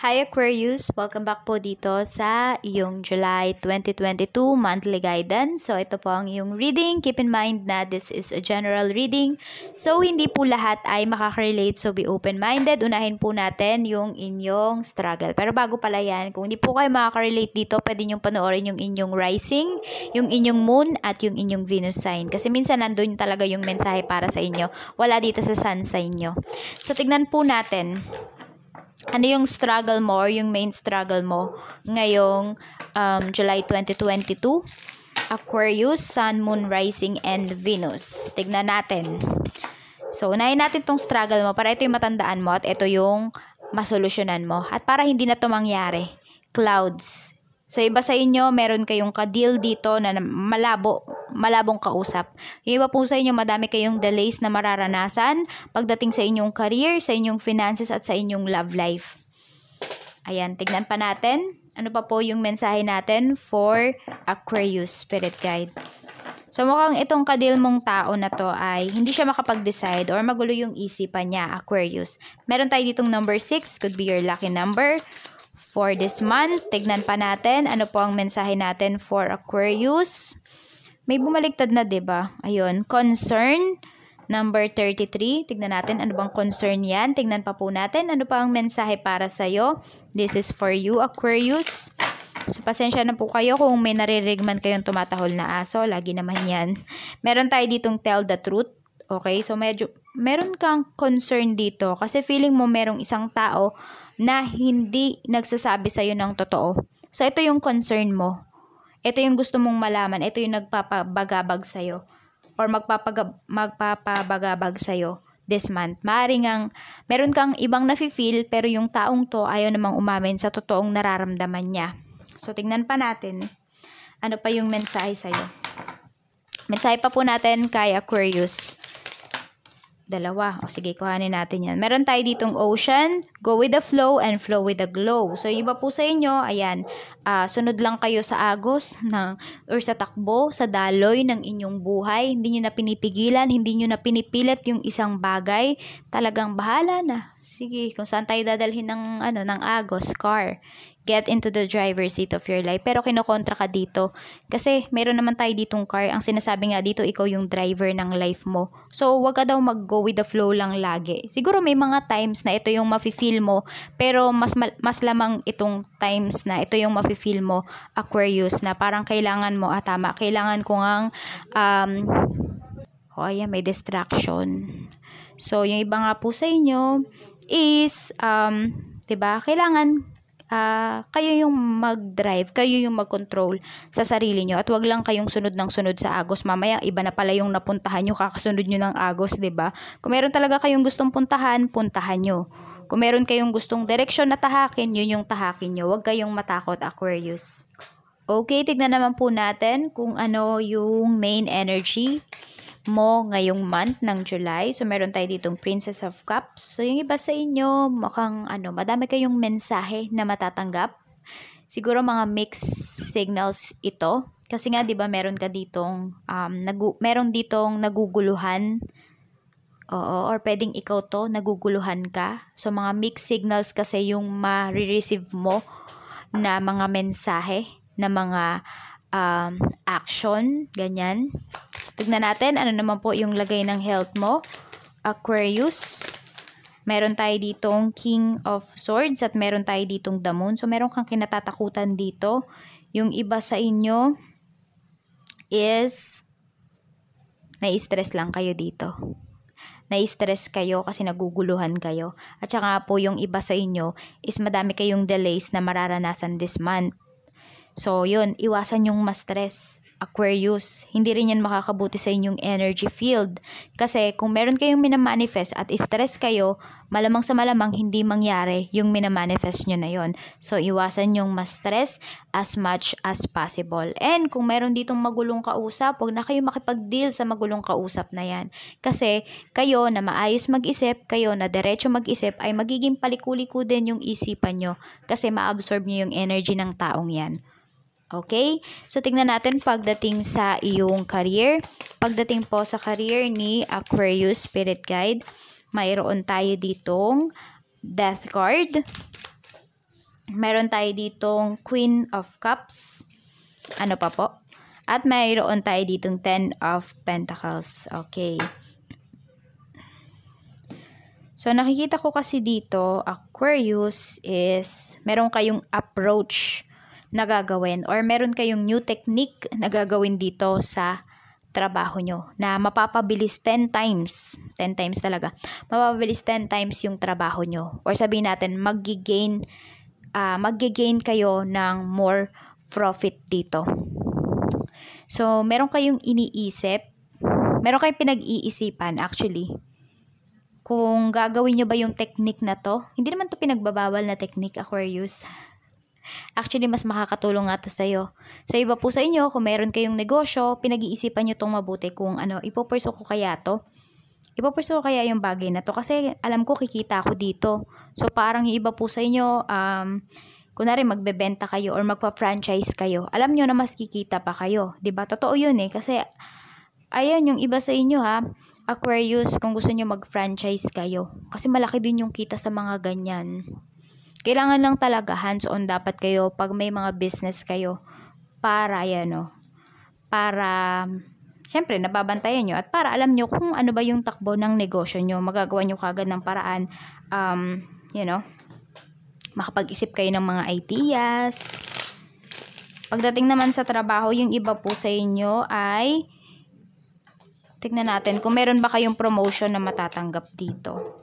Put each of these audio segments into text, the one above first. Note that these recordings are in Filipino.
Hi Aquarius! Welcome back po dito sa iyong July 2022 monthly guidance. So ito po ang iyong reading. Keep in mind na this is a general reading. So hindi po lahat ay makaka-relate so be open-minded. Unahin po natin yung inyong struggle. Pero bago pala yan, kung hindi po kayo makaka-relate dito, pwede nyo panoorin yung inyong rising, yung inyong moon at yung inyong Venus sign. Kasi minsan nandun talaga yung mensahe para sa inyo. Wala dito sa sun sign nyo. So tignan po natin ano yung struggle mo or yung main struggle mo ngayong um, July 2022? Aquarius, Sun, Moon, Rising, and Venus. Tignan natin. So, unahin natin tong struggle mo para ito yung matandaan mo at ito yung masolusyonan mo. At para hindi na to mangyari, clouds. So, iba sa inyo, meron kayong ka-deal dito na malabo, malabong kausap. Yung iba po sa inyo, madami kayong delays na mararanasan pagdating sa inyong career, sa inyong finances, at sa inyong love life. Ayan, tignan pa natin. Ano pa po yung mensahe natin for Aquarius Spirit Guide. So mukhang itong kadil mong tao na to ay hindi siya makapag-decide or magulo yung isipan niya, Aquarius. Meron tayo ditong number 6, could be your lucky number for this month. Tignan pa natin ano po ang mensahe natin for Aquarius. May bumaliktad na 'di ba? Ayun, concern number 33. Tignan natin ano bang concern 'yan. Tignan pa po natin ano pa ang mensahe para sa iyo. This is for you Aquarius. So, pasensya na po kayo kung may naririnig man kayong tumatahol na aso. Lagi naman yan. Meron tayo ditong tell the truth. Okay? So, medyo, meron kang concern dito. Kasi feeling mo merong isang tao na hindi nagsasabi sa'yo ng totoo. So, ito yung concern mo. Ito yung gusto mong malaman. Ito yung nagpapabagabag sa'yo. Or magpapag magpapabagabag sa'yo this month. Maaring ang meron kang ibang nafe-feel pero yung taong to ayaw namang umamin sa totoong nararamdaman niya. So, tingnan pa natin ano pa yung mensahe sa'yo. Mensahe pa po natin kay Aquarius. Dalawa. O sige, kuhanin natin yan. Meron tayo ditong ocean, go with the flow, and flow with the glow. So, iba po sa inyo, ayan, uh, sunod lang kayo sa agos ng, or sa takbo, sa daloy ng inyong buhay. Hindi nyo na pinipigilan, hindi nyo na pinipilit yung isang bagay. Talagang bahala na. Sige, kung saan tayo dadalhin ng, ano, ng agos, car get into the driver's seat of your life. Pero kinokontra ka dito. Kasi meron naman tayo ditong car. Ang sinasabi nga dito, ikaw yung driver ng life mo. So, wag ka daw mag-go with the flow lang lagi. Siguro may mga times na ito yung mafe-feel mo. Pero mas, mas lamang itong times na ito yung mafe-feel mo, Aquarius, na parang kailangan mo, ah tama, kailangan ko ngang, um, oh ayan, may distraction. So, yung iba nga po sa inyo is, um, 'di ba? Kailangan uh, kayo yung mag-drive, kayo yung mag-control sa sarili nyo at wag lang kayong sunod ng sunod sa Agos. Mamaya iba na pala yung napuntahan nyo, kakasunod nyo ng Agos, ba? Kung meron talaga kayong gustong puntahan, puntahan nyo. Kung meron kayong gustong direksyon na tahakin, yun yung tahakin nyo. Huwag kayong matakot, Aquarius. Okay, tignan naman po natin kung ano yung main energy mo ngayong month ng July. So, meron tayo ditong Princess of Cups. So, yung iba sa inyo, mukhang ano, madami kayong mensahe na matatanggap. Siguro mga mixed signals ito. Kasi nga, di ba, meron ka ditong, um, nagu meron ditong naguguluhan. Oo, or pwedeng ikaw to, naguguluhan ka. So, mga mixed signals kasi yung ma-receive mo na mga mensahe, na mga um, action, ganyan. Tignan natin ano naman po yung lagay ng health mo. Aquarius. Meron tayo ditong King of Swords at meron tayo ditong The Moon. So meron kang kinatatakutan dito. Yung iba sa inyo is na-stress lang kayo dito. Na-stress kayo kasi naguguluhan kayo. At saka po yung iba sa inyo is madami kayong delays na mararanasan this month. So yun, iwasan yung ma-stress Aquarius, hindi rin yan makakabuti sa inyong energy field. Kasi kung meron kayong minamanifest at stress kayo, malamang sa malamang hindi mangyari yung minamanifest nyo na yon. So, iwasan yung ma-stress as much as possible. And kung meron ditong magulong kausap, huwag na kayo makipag-deal sa magulong kausap na yan. Kasi kayo na maayos mag-isip, kayo na diretso mag-isip, ay magiging paliko-liko din yung isipan nyo. Kasi ma-absorb nyo yung energy ng taong yan. Okay? So, tingnan natin pagdating sa iyong career. Pagdating po sa career ni Aquarius Spirit Guide, mayroon tayo ditong Death card. Meron tayo ditong Queen of Cups. Ano pa po? At mayroon tayo ditong Ten of Pentacles. Okay. So, nakikita ko kasi dito, Aquarius is, meron kayong approach na gagawin or meron kayong new technique na gagawin dito sa trabaho nyo na mapapabilis 10 times. 10 times talaga. Mapapabilis 10 times yung trabaho nyo. Or sabihin natin, magigain, uh, magigain kayo ng more profit dito. So, meron kayong iniisip, meron kayong pinag-iisipan actually, kung gagawin nyo ba yung technique na to. Hindi naman to pinagbabawal na technique, Aquarius. Actually, mas makakatulong nga to sa'yo. So, iba po sa inyo, kung meron kayong negosyo, pinag-iisipan nyo tong mabuti kung ano, ipopurso ko kaya to. Ipopurso ko kaya yung bagay na to. Kasi alam ko, kikita ako dito. So, parang yung iba po sa inyo, um, kunwari magbebenta kayo or magpa-franchise kayo, alam nyo na mas kikita pa kayo. ba diba? Totoo yun eh. Kasi, ayan, yung iba sa inyo ha, Aquarius, kung gusto nyo mag-franchise kayo. Kasi malaki din yung kita sa mga ganyan. Kailangan lang talaga hands-on dapat kayo pag may mga business kayo para yan o, para syempre nababantayan nyo at para alam nyo kung ano ba yung takbo ng negosyo nyo. Magagawa nyo kagad ng paraan, um, you know, makapag-isip kayo ng mga ideas. Pagdating naman sa trabaho, yung iba po sa inyo ay tignan natin kung meron ba kayong promotion na matatanggap dito.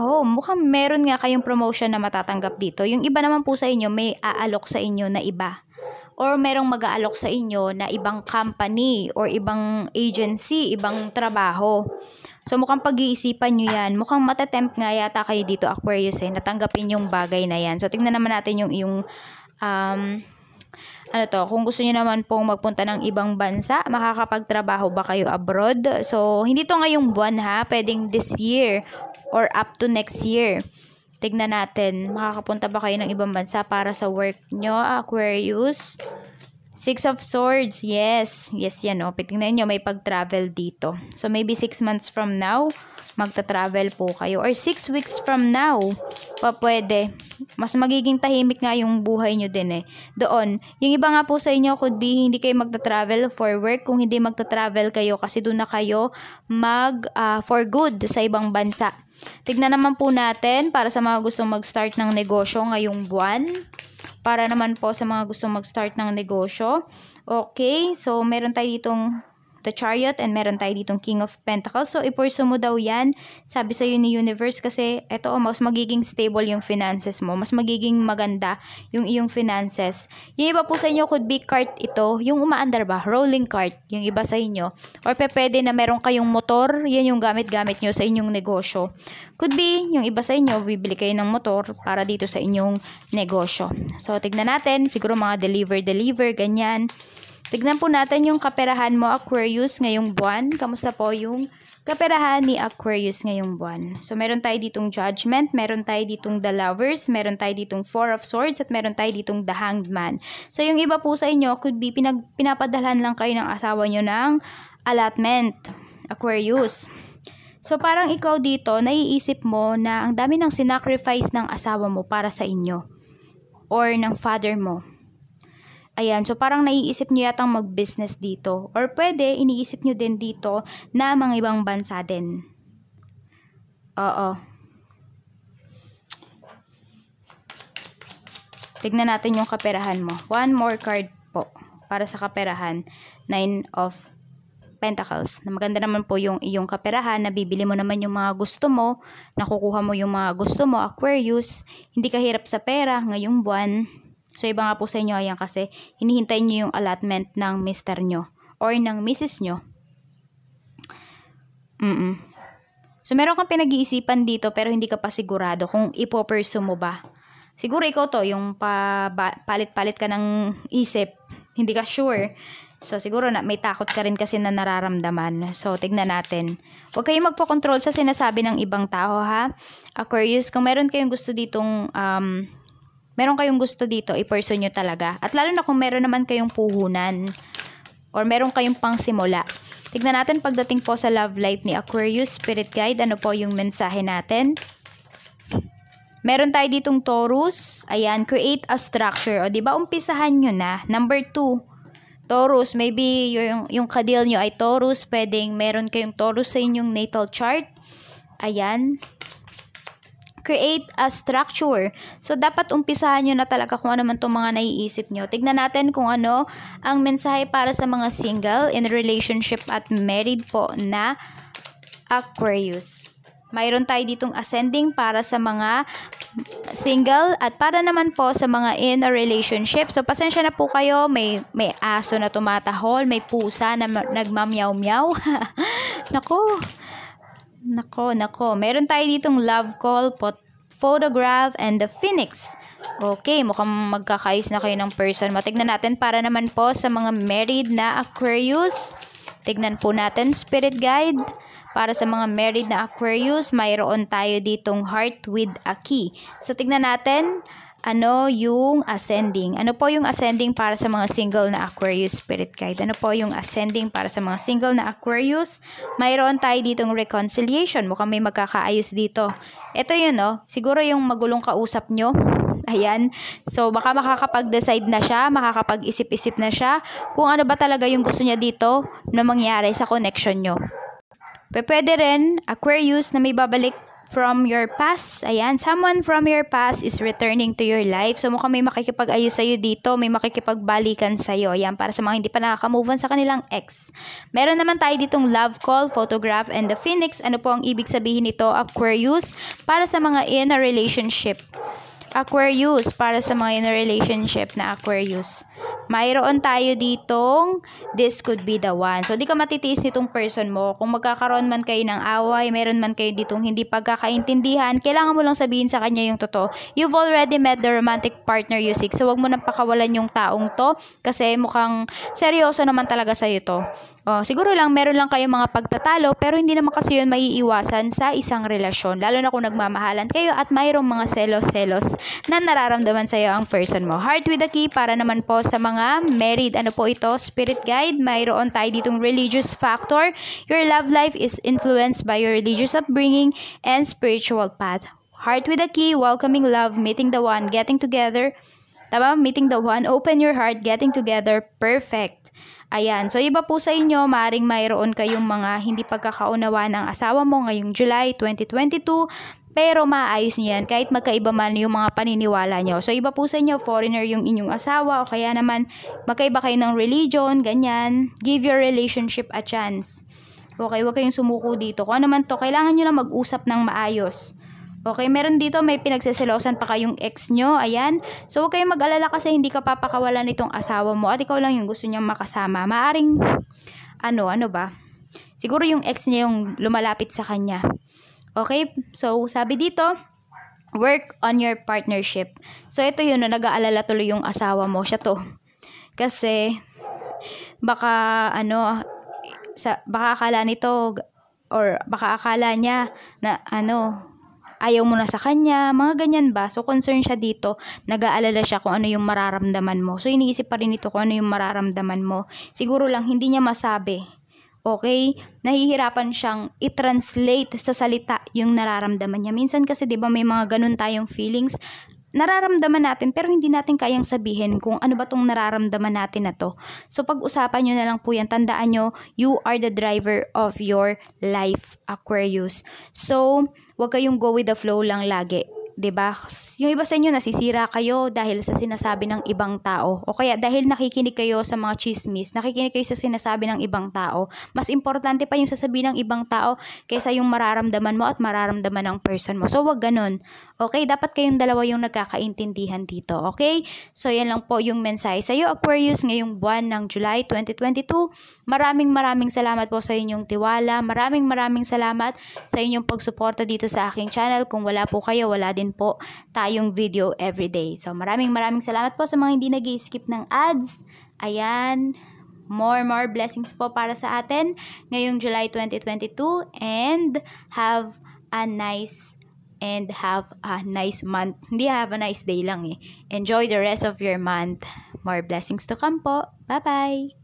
Oh, mukhang meron nga kayong promotion na matatanggap dito. Yung iba naman po sa inyo, may aalok sa inyo na iba. Or merong mag-aalok sa inyo na ibang company or ibang agency, ibang trabaho. So mukhang pag-iisipan nyo yan. Mukhang matatempt nga yata kayo dito Aquarius eh. Natanggapin yung bagay na yan. So tingnan naman natin yung, yung um, ano to, kung gusto niyo naman pong magpunta ng ibang bansa, makakapagtrabaho ba kayo abroad? So, hindi to ngayong buwan ha, pwedeng this year or up to next year. Tignan natin, makakapunta ba kayo ng ibang bansa para sa work nyo, Aquarius? Six of Swords, yes. Yes yan, o. Oh. Tingnan nyo, may pag-travel dito. So, maybe six months from now, magta-travel po kayo. Or 6 weeks from now, pa pwede. Mas magiging tahimik nga yung buhay nyo din eh. Doon. Yung iba nga po sa inyo could be hindi kayo magta-travel for work. Kung hindi magta-travel kayo kasi doon na kayo mag uh, for good sa ibang bansa. Tignan naman po natin para sa mga gustong mag-start ng negosyo ngayong buwan. Para naman po sa mga gustong mag-start ng negosyo. Okay, so meron tayo ditong the chariot and meron tayo ditong king of pentacles. So, ipurso mo daw yan. Sabi sa'yo ni universe kasi eto, oh, mas magiging stable yung finances mo. Mas magiging maganda yung iyong finances. Yung iba po sa inyo could be cart ito. Yung umaandar ba? Rolling cart. Yung iba sa inyo. Or pe, pwede na meron kayong motor. Yan yung gamit-gamit nyo sa inyong negosyo. Could be, yung iba sa inyo, bibili kayo ng motor para dito sa inyong negosyo. So, tignan natin. Siguro mga deliver-deliver, ganyan. Tignan po natin yung kaperahan mo Aquarius ngayong buwan. Kamusta po yung kaperahan ni Aquarius ngayong buwan? So, meron tayo ditong Judgment, meron tayo ditong The Lovers, meron tayo ditong Four of Swords, at meron tayo ditong The Hanged Man. So, yung iba po sa inyo could be pinag pinapadalhan lang kayo ng asawa nyo ng allotment. Aquarius. So, parang ikaw dito, naiisip mo na ang dami ng sinacrifice ng asawa mo para sa inyo or ng father mo. Ayan, so parang naiisip nyo yatang mag-business dito. Or pwede, iniisip nyo din dito na mga ibang bansa din. Oo. Tignan natin yung kaperahan mo. One more card po para sa kaperahan. Nine of Pentacles. Na maganda naman po yung iyong kaperahan, nabibili mo naman yung mga gusto mo, nakukuha mo yung mga gusto mo, Aquarius, hindi ka hirap sa pera ngayong buwan. So, iba nga po sa inyo, ayan kasi hinihintay nyo yung allotment ng mister nyo or ng missus nyo. Mm, -mm. So, meron kang pinag-iisipan dito pero hindi ka pa sigurado kung ipopursue mo ba. Siguro ikaw to, yung pa, palit-palit ka ng isip, hindi ka sure. So, siguro na may takot ka rin kasi na nararamdaman. So, tignan natin. Huwag kayong magpo-control sa sinasabi ng ibang tao, ha? Aquarius, kung meron kayong gusto ditong um, meron kayong gusto dito, i-person nyo talaga. At lalo na kung meron naman kayong puhunan or meron kayong pang simula. Tignan natin pagdating po sa love life ni Aquarius Spirit Guide, ano po yung mensahe natin? Meron tayo ditong Taurus. Ayan, create a structure. O, di ba umpisahan nyo na. Number 2, Taurus. Maybe yung, yung kadil nyo ay Taurus. Pwedeng meron kayong Taurus sa inyong natal chart. Ayan. Create a structure. So, dapat umpisahan nyo na talaga kung ano man itong mga naiisip nyo. Tignan natin kung ano ang mensahe para sa mga single, in relationship at married po na Aquarius. Mayroon tayo ditong ascending para sa mga single at para naman po sa mga in a relationship. So pasensya na po kayo, may may aso na tumatahol, may pusa na nagmamyaw-myaw. nako. Nako, nako. Meron tayo ditong love call, pot, photograph, and the phoenix. Okay, mukhang magkakayos na kayo ng person. Matignan natin para naman po sa mga married na Aquarius. Tignan po natin, spirit guide. Para sa mga married na Aquarius, mayroon tayo ditong heart with a key. So, tignan natin ano yung ascending. Ano po yung ascending para sa mga single na Aquarius spirit guide? Ano po yung ascending para sa mga single na Aquarius? Mayroon tayo ditong reconciliation. Mukhang may magkakaayos dito. Ito yun, no? Siguro yung magulong kausap nyo. Ayan. So, baka makakapag-decide na siya, makakapag-isip-isip na siya kung ano ba talaga yung gusto niya dito na mangyari sa connection nyo. Pwede rin, Aquarius, na may babalik from your past. Ayan, someone from your past is returning to your life. So, mukhang may makikipag-ayos sa'yo dito, may makikipagbalikan sa'yo. Ayan, para sa mga hindi pa nakaka-move on sa kanilang ex. Meron naman tayo ditong love call, photograph, and the phoenix. Ano po ang ibig sabihin nito, Aquarius? Para sa mga in a relationship. Aquarius, para sa mga in a relationship na Aquarius mayroon tayo ditong this could be the one. So, di ka matitiis nitong person mo. Kung magkakaroon man kayo ng away, meron man kayo ditong hindi pagkakaintindihan, kailangan mo lang sabihin sa kanya yung totoo. You've already met the romantic partner you seek. So, wag mo nang pakawalan yung taong to kasi mukhang seryoso naman talaga sa'yo to. Oh, siguro lang meron lang kayong mga pagtatalo pero hindi naman kasi yun maiiwasan sa isang relasyon. Lalo na kung nagmamahalan kayo at mayroong mga selos-selos na nararamdaman sa'yo ang person mo. Heart with the key para naman po sa mga married. Ano po ito? Spirit guide. Mayroon tayo ditong religious factor. Your love life is influenced by your religious upbringing and spiritual path. Heart with a key, welcoming love, meeting the one, getting together. Tama? Meeting the one, open your heart, getting together, perfect. Ayan. So, iba po sa inyo, maring mayroon kayong mga hindi pagkakaunawa ng asawa mo ngayong July 2022. Pero maayos niyo yan kahit magkaiba man yung mga paniniwala nyo. So iba po sa inyo, foreigner yung inyong asawa o kaya naman magkaiba kayo ng religion, ganyan. Give your relationship a chance. Okay, huwag kayong sumuko dito. Kung ano man to, kailangan nyo na mag-usap ng maayos. Okay, meron dito may pinagseselosan pa kayong ex nyo. Ayan. So, huwag kayong mag-alala kasi hindi ka papakawalan itong asawa mo at ikaw lang yung gusto niyang makasama. Maaring, ano, ano ba? Siguro yung ex niya yung lumalapit sa kanya. Okay? So, sabi dito, work on your partnership. So, ito yun, nag-aalala tuloy yung asawa mo. Siya to. Kasi, baka, ano, sa, baka akala nito, or baka akala niya na, ano, ayaw mo na sa kanya, mga ganyan ba? So, concern siya dito, nag-aalala siya kung ano yung mararamdaman mo. So, iniisip pa rin ito kung ano yung mararamdaman mo. Siguro lang, hindi niya masabi. Okay? Nahihirapan siyang i-translate sa salita yung nararamdaman niya. Minsan kasi 'di ba may mga ganun tayong feelings nararamdaman natin pero hindi natin kayang sabihin kung ano ba tong nararamdaman natin na to. So pag-usapan nyo na lang po yan, tandaan nyo, you are the driver of your life, Aquarius. So, wag kayong go with the flow lang lagi. 'Di ba? Yung iba sa inyo nasisira kayo dahil sa sinasabi ng ibang tao o kaya dahil nakikinig kayo sa mga chismis, nakikinig kayo sa sinasabi ng ibang tao. Mas importante pa yung sasabihin ng ibang tao kaysa yung mararamdaman mo at mararamdaman ng person mo. So wag ganun. Okay, dapat kayong dalawa yung nagkakaintindihan dito. Okay? So yan lang po yung mensahe sa iyo Aquarius ngayong buwan ng July 2022. Maraming maraming salamat po sa inyong tiwala. Maraming maraming salamat sa inyong pagsuporta dito sa aking channel. Kung wala po kayo, wala din din po tayong video everyday. So maraming maraming salamat po sa mga hindi nag skip ng ads. Ayan, more more blessings po para sa atin ngayong July 2022 and have a nice and have a nice month. Hindi have a nice day lang eh. Enjoy the rest of your month. More blessings to come po. Bye-bye!